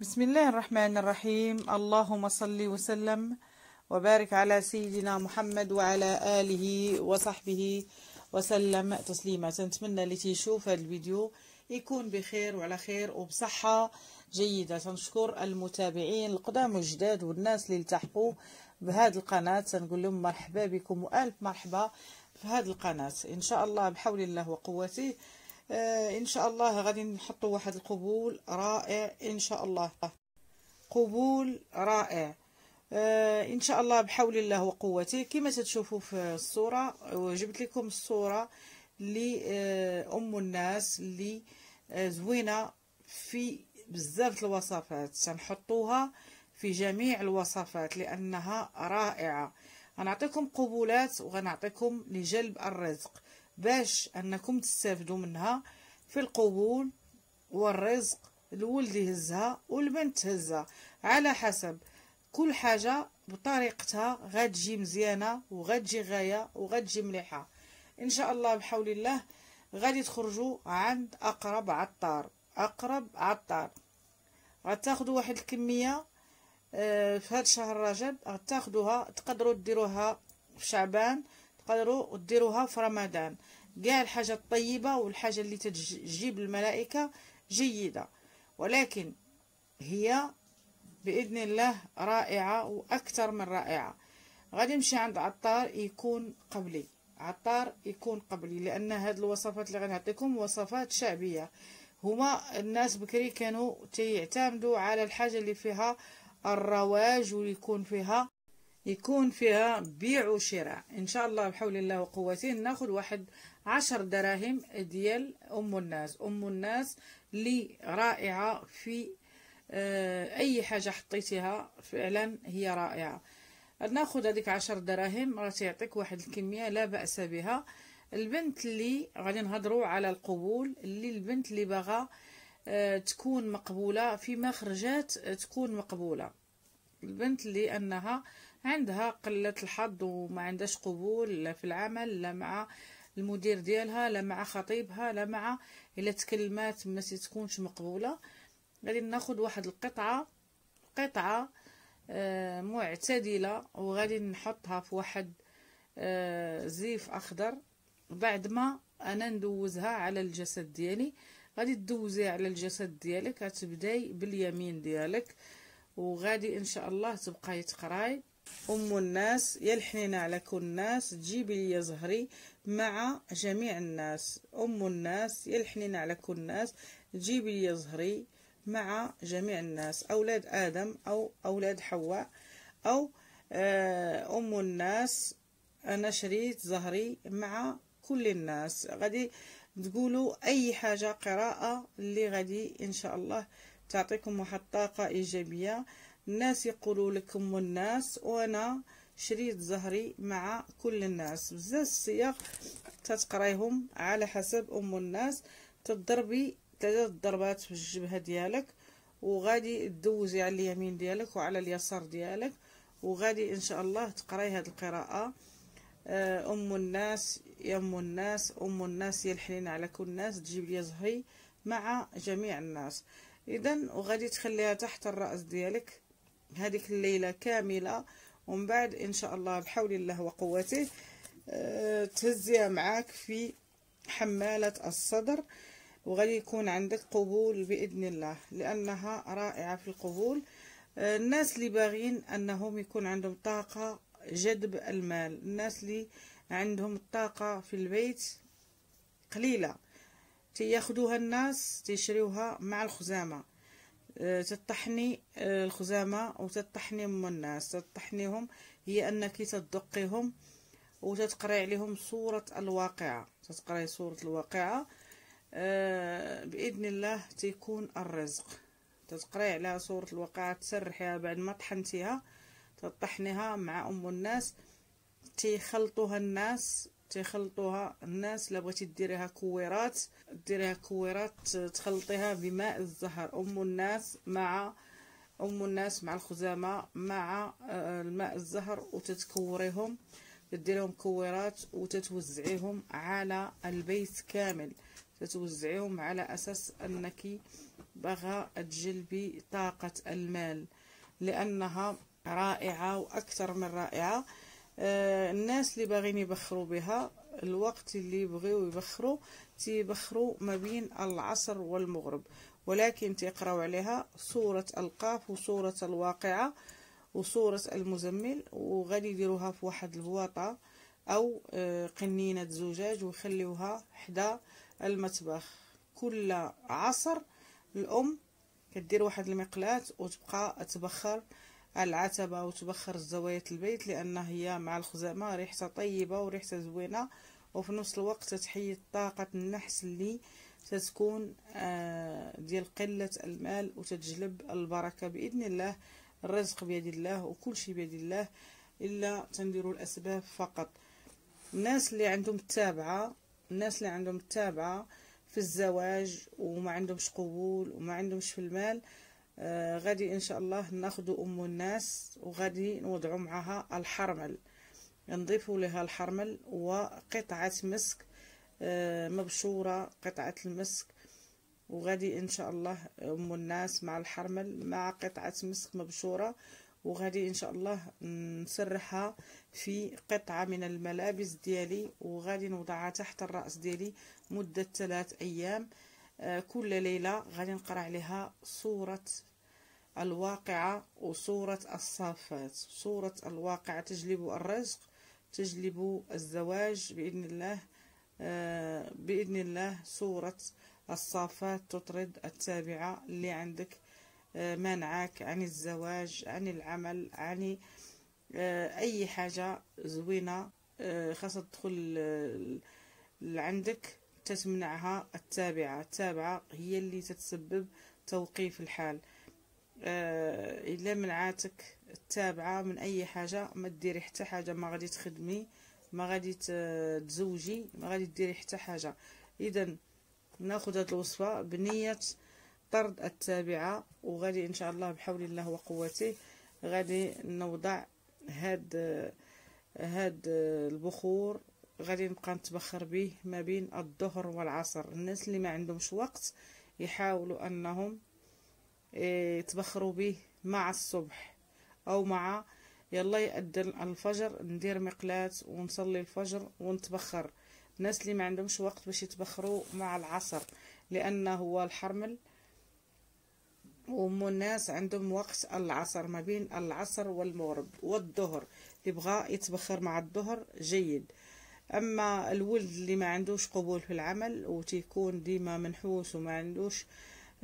بسم الله الرحمن الرحيم اللهم صل وسلم وبارك على سيدنا محمد وعلى آله وصحبه وسلم تسليما نتمنى اللي تيشوف هذا الفيديو يكون بخير وعلى خير وبصحة جيدة تنشكر المتابعين القدام والجداد والناس اللي التحقوا بهذه القناة تنقول لهم مرحبا بكم وألف مرحبا في هذه القناة إن شاء الله بحول الله وقوته إن شاء الله غادي نحطوا واحد القبول رائع إن شاء الله. قبول رائع. آه إن شاء الله بحول الله وقوته. كما تشوفوا في الصورة جبت لكم الصورة لام الناس اللي آه زوينة في بزاف الوصفات. سنحطوها في جميع الوصفات لأنها رائعة. غنعطيكم قبولات وغنعطيكم لجلب الرزق. باش أنكم تستافدوا منها في القبول والرزق الولد يهزها والبنت تهزها. على حسب كل حاجة بطريقتها غتجي مزيانة وغتجي غاية وغتجي مليحة. إن شاء الله بحول الله غادي تخرجوا عند أقرب عطار. أقرب عطار. غتاخذوا واحد الكمية آه، في هذا شهر رجب غتاخذوها تقدروا ديروها في شعبان. تقدروا ديروها في رمضان. كاع الحاجة الطيبة والحاجة اللي تجيب الملائكة جيدة. ولكن هي بإذن الله رائعة وأكثر من رائعة. غادي نمشي عند عطار يكون قبلي. عطار يكون قبلي لأن هاد الوصفات اللي غنعطيكم وصفات شعبية. هما الناس بكري كانوا تيعتمدوا على الحاجة اللي فيها الرواج ويكون فيها يكون فيها بيع وشراء. إن شاء الله بحول الله وقوته ناخذ واحد عشر دراهم ديال أم الناس. أم الناس اللي رائعة في آه، أي حاجة حطيتيها فعلا هي رائعة. ناخذ هذيك عشر دراهم راه تعطيك واحد الكمية لا بأس بها. البنت اللي غادي نهضروا على القبول. اللي البنت اللي باغا آه، تكون مقبولة في مخرجات تكون مقبولة. البنت اللي أنها عندها قلة الحظ وما عندهاش قبول لا في العمل لا مع المدير ديالها لا مع خطيبها لا مع إلا تكلمات ما تكونش مقبولة. غادي ناخذ واحد القطعة قطعة آه معتدلة وغادي نحطها في واحد آه زيف أخضر. بعد ما أنا ندوزها على الجسد ديالي غادي تدوزيها على الجسد ديالك غتبداي باليمين ديالك. وغادي إن شاء الله تبقاي تقراي. أم الناس يا على كل الناس تجيبي لي زهري مع جميع الناس. أم الناس يا على كل الناس تجيبي لي زهري مع جميع الناس. أولاد آدم أو أولاد حواء أو آه، أم الناس أنا شريت زهري مع كل الناس. غادي تقولوا أي حاجة قراءة اللي غادي إن شاء الله تعطيكم واحد الطاقه إيجابية. الناس يقولوا لكم الناس وأنا شريط زهري مع كل الناس. بزاف الصيغ تتقرايهم على حسب أم الناس تضربي ثلاث ضربات في الجبهة ديالك وغادي تدوزي على اليمين ديالك وعلى اليسار ديالك وغادي إن شاء الله تقراي هذه القراءة. آه، أم الناس يا أم الناس أم الناس يا الحنين على كل الناس تجيب لي زهري مع جميع الناس. اذا وغادي تخليها تحت الرأس ديالك. هذيك الليلة كاملة ومن بعد إن شاء الله بحول الله وقوته أه تهزيها معاك في حمالة الصدر وغادي يكون عندك قبول بإذن الله لأنها رائعة في القبول. أه الناس اللي باغين أنهم يكون عندهم طاقة جذب المال الناس اللي عندهم الطاقه في البيت قليلة تياخدوها الناس تيشريوها مع الخزامة. آه، تطحني آه، الخزامة وتطحني ام الناس. تطحنيهم هي أنك تدقيهم وتتقري عليهم صورة الواقعة. تتقري صورة الواقعة آه، بإذن الله تيكون الرزق. تتقري على صورة الواقعة تسرحيها بعد ما طحنتيها تطحنيها مع أم الناس تيخلطوها الناس تيخلطوها الناس الا بغيتي ديريها كويرات ديريها كويرات تخلطيها بماء الزهر. أم الناس مع أم الناس مع الخزامة مع آه، الماء الزهر وتتكوريهم. تديرهم كويرات وتتوزعيهم على البيت كامل. تتوزعيهم على أساس أنك بغى تجلبي طاقة المال لأنها رائعة وأكثر من رائعة. آه، الناس اللي باغين يبخروا بها الوقت اللي يبغيو يبخروا تيبخروا ما بين العصر والمغرب. ولكن تيقراو عليها سورة القاف وسورة الواقعة وسورة المزمل وغادي يديروها في واحد البواطة أو آه، قنينة زجاج ويخليوها حدا المطبخ. كل عصر الأم كدير واحد المقلاة وتبقى تبخر العتبة وتبخر زوايا البيت لأن هي مع الخزامة ريحتها طيبة وريحتها زوينة وفي نفس الوقت تحيد طاقة النحس اللي تتكون آه، ديال قلة المال وتتجلب البركة بإذن الله الرزق بيد الله وكل شيء بيد الله إلا تنديروا الأسباب فقط. الناس اللي عندهم التابعة الناس اللي عندهم التابعة في الزواج وما عندهمش قبول وما عندهمش في المال آه غادي إن شاء الله ناخذ أم الناس وغادي نوضعوا معها الحرمل. نضيفوا لها الحرمل وقطعة مسك آه مبشورة قطعة المسك. وغادي إن شاء الله أم الناس مع الحرمل مع قطعة مسك مبشورة. وغادي إن شاء الله نسرحها في قطعة من الملابس ديالي. وغادي نوضعها تحت الرأس ديالي مدة ثلاث أيام. كل ليلة غادي نقرأ عليها سورة الواقعة وسورة الصافات. سورة الواقعة تجلب الرزق تجلب الزواج بإذن الله آه، بإذن الله سورة الصافات تطرد التابعة اللي عندك منعك عن الزواج عن العمل عن آه، أي حاجة زوينة آه، خاصها تدخل آه، عندك. تتمنعها التابعة. التابعة هي اللي تتسبب توقيف الحال. إلا منعاتك التابعة من أي حاجة ما ديري حتى حاجة. ما غادي تخدمي ما غادي تزوجي ما غادي ديري حتى حاجة. إذا ناخذ هذه الوصفة بنية طرد التابعة وغادي إن شاء الله بحول الله وقوته غادي نوضع هاد هاد البخور غادي نبقى نتبخر به ما بين الظهر والعصر. الناس اللي ما عندهمش وقت يحاولوا أنهم إيه، يتبخروا به مع الصبح أو مع يلا يأذن الفجر ندير مقلاة ونصلي الفجر ونتبخر. الناس اللي ما عندهمش وقت باش يتبخروا مع العصر لأنه هو الحرمل وهم الناس عندهم وقت العصر ما بين العصر والمغرب والظهر. اللي بغى يتبخر مع الظهر جيد. أما الولد اللي ما عندوش قبول في العمل وتيكون ديما منحوس وما عندوش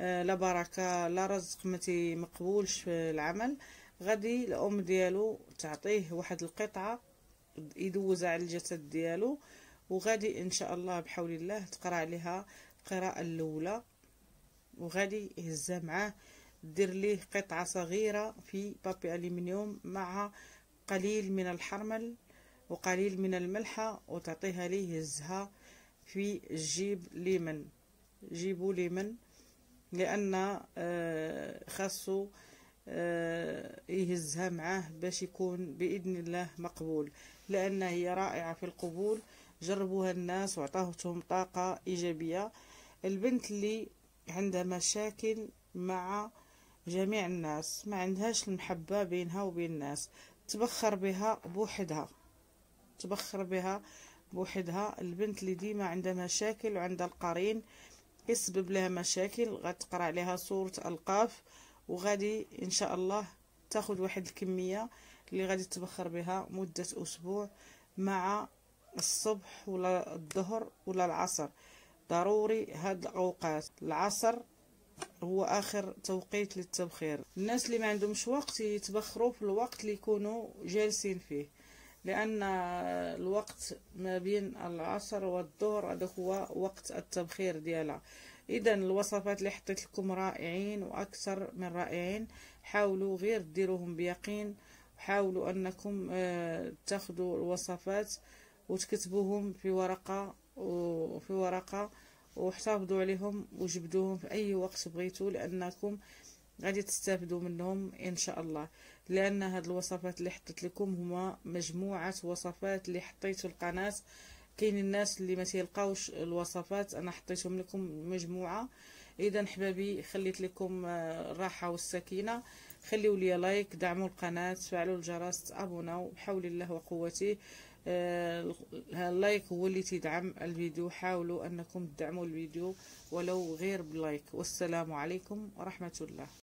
آه، لا بركة لا رزق ما مقبولش في العمل غادي الأم ديالو تعطيه واحد القطعة يدوز على الجسد ديالو وغادي إن شاء الله بحول الله تقرأ عليها القراءة الأولى وغادي يهزها معاه دير ليه قطعة صغيرة في بابي ألمنيوم مع قليل من الحرمل. وقليل من الملحة وتعطيها ليه يهزها في الجيب ليمن. جيبو ليمن لأن آه، خاصو آه، يهزها معاه باش يكون بإذن الله مقبول. لأن هي رائعة في القبول جربوها الناس وعطاهتهم طاقة إيجابية. البنت اللي عندها مشاكل مع جميع الناس ما عندهاش المحبة بينها وبين الناس تبخر بها بوحدها. تبخر بها بوحدها. البنت اللي ديما عندها مشاكل وعندها القرين يسبب لها مشاكل غتقرأ عليها سورة ألقاف وغادي إن شاء الله تاخذ واحد الكمية اللي غادي تبخر بها مدة أسبوع مع الصبح ولا الظهر ولا العصر. ضروري هاد الأوقات. العصر هو آخر توقيت للتبخير. الناس اللي ما عندهمش وقت يتبخروا في الوقت اللي يكونوا جالسين فيه. لأن الوقت ما بين العصر والظهر هذا هو وقت التبخير ديالها. اذا الوصفات اللي حطيت لكم رائعين وأكثر من رائعين. حاولوا غير ديروهم بيقين. حاولوا أنكم آه، تاخذوا الوصفات وتكتبوهم في ورقة وفي ورقة وحافظوا عليهم وجبدوهم في أي وقت بغيتوا لأنكم غادي تستافدوا منهم إن شاء الله. لأن هاد الوصفات اللي حطيت لكم هما مجموعة وصفات اللي حطيت القناه كاين الناس اللي ما تيلقاوش الوصفات أنا حطيتهم لكم مجموعة. إذا حبابي خليت لكم آه، الراحة والسكينة. خليوا لي like دعموا القناة فعلوا الجرس تابوناو بحول الله وقوته. آه، ال like هو اللي تدعم الفيديو. حاولوا أنكم تدعموا الفيديو ولو غير ب like. والسلام عليكم ورحمة الله.